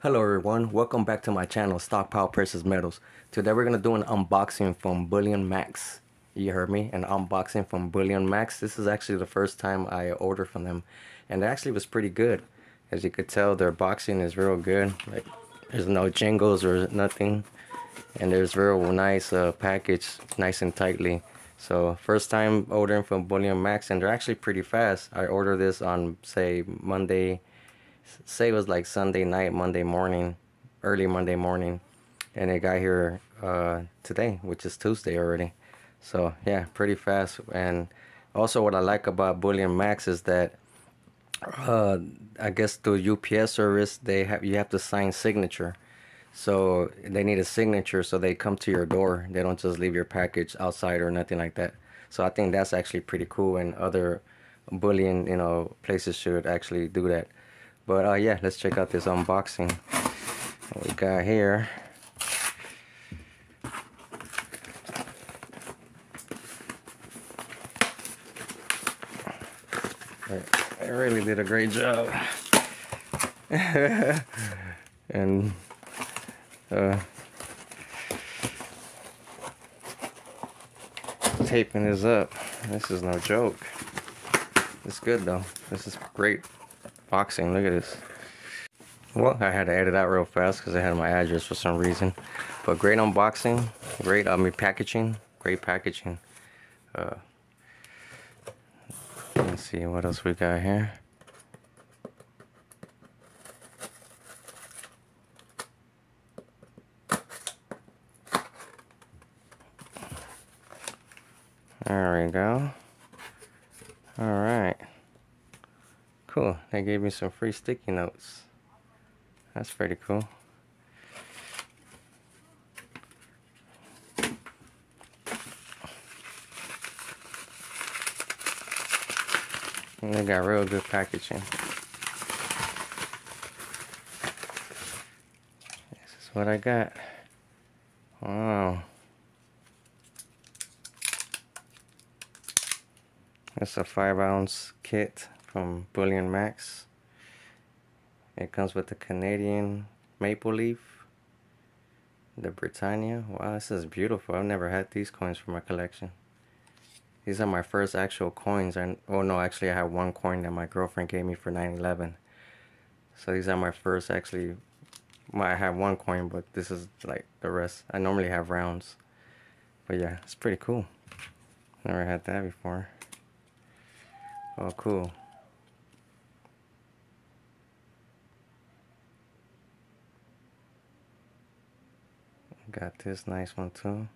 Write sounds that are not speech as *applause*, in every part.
Hello everyone, welcome back to my channel Stockpile Precious Metals. Today we're going to do an unboxing from Bullion Max. You heard me, an unboxing from Bullion Max. This is actually the first time I ordered from them and it actually was pretty good. As you could tell their boxing is real good. Like there's no jingles or nothing and there's real nice uh, package, nice and tightly. So first time ordering from Bullion Max and they're actually pretty fast. I ordered this on say Monday say it was like Sunday night, Monday morning, early Monday morning, and it got here uh, today, which is Tuesday already. So yeah, pretty fast. And also, what I like about Bullion Max is that uh, I guess the UPS service they have you have to sign signature. So they need a signature, so they come to your door. They don't just leave your package outside or nothing like that. So I think that's actually pretty cool, and other bullion you know places should actually do that. But uh, yeah, let's check out this unboxing. What we got here. I really did a great job. *laughs* and uh, taping this up. This is no joke. It's good though. This is great boxing. Look at this. Well, I had to edit out real fast because I had my address for some reason. But great unboxing. Great, I mean, packaging. Great packaging. Uh, let's see what else we got here. There we go. All right. Cool. They gave me some free sticky notes. That's pretty cool. And they got real good packaging. This is what I got. Wow. It's a five ounce kit from Bullion Max. It comes with the Canadian maple leaf, the Britannia. Wow, this is beautiful. I've never had these coins for my collection. These are my first actual coins. And oh no, actually I have one coin that my girlfriend gave me for 9/11. So these are my first actually. Well, I have one coin, but this is like the rest. I normally have rounds. But yeah, it's pretty cool. Never had that before. Oh, cool. Got this nice one too.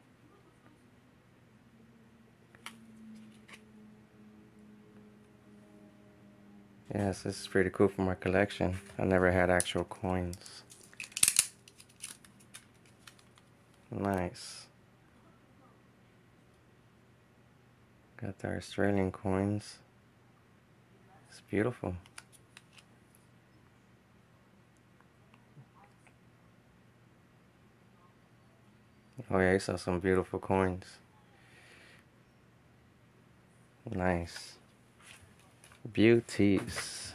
Yes, this is pretty cool for my collection. I never had actual coins. Nice. Got the Australian coins. It's beautiful. Oh yeah, you saw some beautiful coins. Nice. Beauties.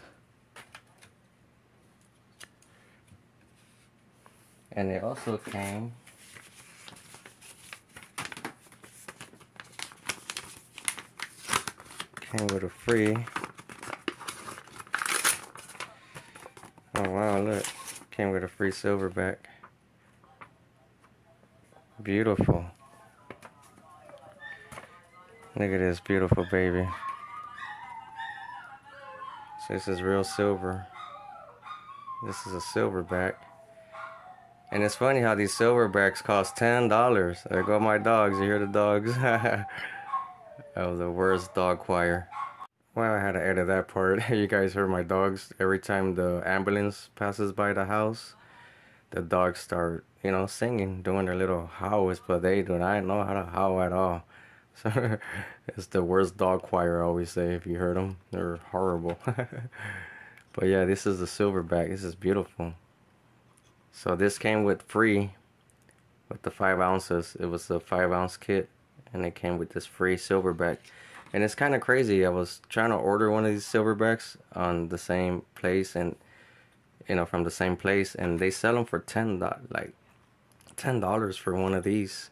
And it also came came with a free Oh wow, look. Came with a free silverback. Beautiful. Look at this beautiful baby. So this is real silver. This is a silverback. And it's funny how these silverbacks cost $10. There go my dogs. You hear the dogs? *laughs* oh, the worst dog choir. Well, I had to edit that part. *laughs* you guys heard my dogs. Every time the ambulance passes by the house, the dogs start you know, singing, doing their little howls, but they do not know how to howl at all. *laughs* So it's the worst dog choir, I always say, if you heard them. They're horrible. *laughs* but yeah, this is the silverback. This is beautiful. So this came with free, with the 5 ounces. It was a 5 ounce kit, and it came with this free silverback. And it's kind of crazy. I was trying to order one of these silverbacks on the same place, and you know, from the same place, and they sell them for ten like ten dollars for one of these.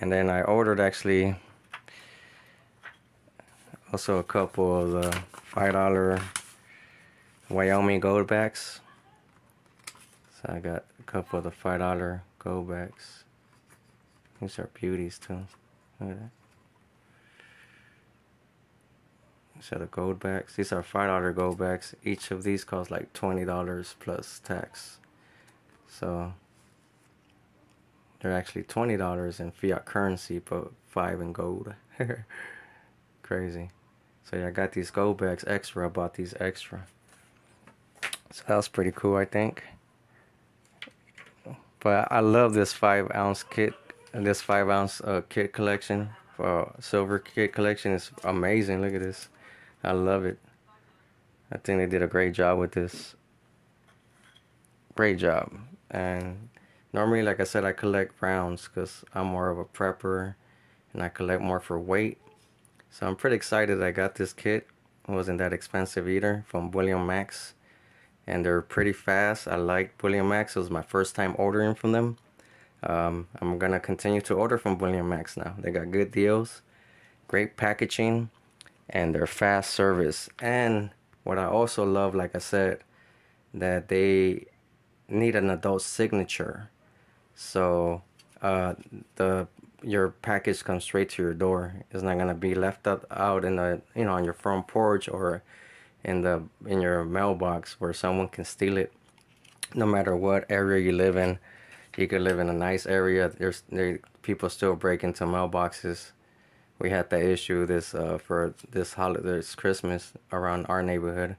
And then I ordered actually also a couple of the five dollar Wyoming goldbacks. So I got a couple of the five dollar goldbacks. These are beauties too. Look at that. These of the goldbacks. These are five dollar goldbacks. Each of these cost like twenty dollars plus tax. So they're actually twenty dollars in fiat currency, but five in gold. *laughs* Crazy. So yeah, I got these gold goldbacks extra. I bought these extra. So that was pretty cool, I think. But I love this five ounce kit. This five ounce uh, kit collection for silver kit collection is amazing. Look at this. I love it. I think they did a great job with this. Great job. And normally, like I said, I collect rounds because I'm more of a prepper and I collect more for weight. So I'm pretty excited I got this kit. It wasn't that expensive either from Bullion Max. And they're pretty fast. I like Bullion Max. It was my first time ordering from them. Um, I'm going to continue to order from Bullion Max now. They got good deals, great packaging, and their fast service. And what I also love, like I said, that they need an adult signature. So uh, the your package comes straight to your door. It's not gonna be left out, in the you know on your front porch or in the in your mailbox where someone can steal it. No matter what area you live in, you could live in a nice area. There's there, people still break into mailboxes. We had that issue this uh, for this holiday, this Christmas around our neighborhood.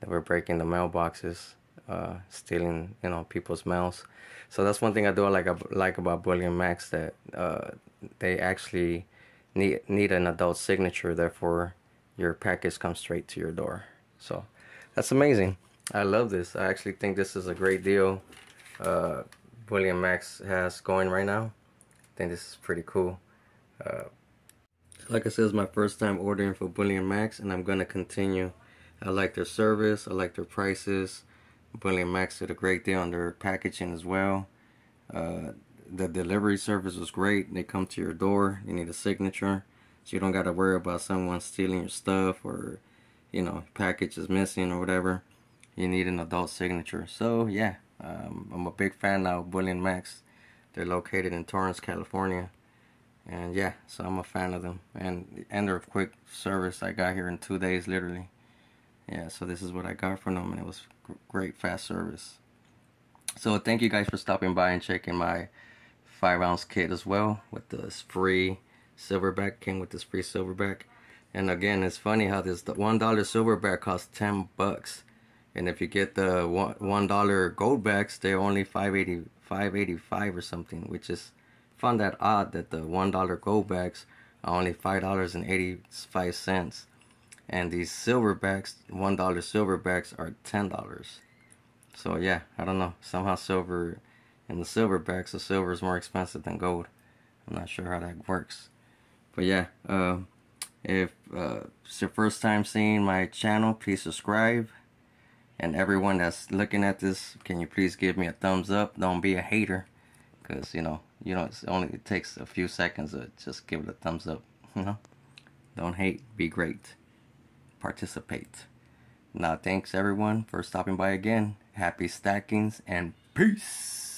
That we're breaking the mailboxes, uh, stealing you know people's mails. So that's one thing I do like like about Bullion Max that uh, they actually need need an adult signature. Therefore, your package comes straight to your door. So that's amazing. I love this. I actually think this is a great deal. Uh, Max has going right now. I think this is pretty cool. Uh, like I said, it's my first time ordering for Bullion Max, and I'm gonna continue. I like their service. I like their prices. Bullion Max did a great deal on their packaging as well. Uh, the delivery service was great. They come to your door. You need a signature. So you don't got to worry about someone stealing your stuff or, you know, package is missing or whatever. You need an adult signature. So, yeah, um, I'm a big fan now of Bullion Max. They're located in Torrance, California. And yeah, so I'm a fan of them. And, and their quick service I got here in two days, literally. Yeah so this is what I got from them and it was great fast service. So thank you guys for stopping by and checking my five ounce kit as well with this free silverback came with this free silverback. And again it's funny how this the one dollar silverback costs 10 bucks. And if you get the one dollar goldbacks they're only 580 585 or something which is found that odd that the one dollar goldbacks are only five dollars and 85 cents. And these silver one dollar silver silverbacks are ten dollars. So yeah I don't know. Somehow silver and the silver silverbacks the silver is more expensive than gold. I'm not sure how that works. But yeah uh, if uh, it's your first time seeing my channel please subscribe. And everyone that's looking at this can you please give me a thumbs up? Don't be a hater because you know you know it's only it takes a few seconds to just give it a thumbs up you know don't hate be great participate. Now, thanks everyone for stopping by again. Happy stackings and peace.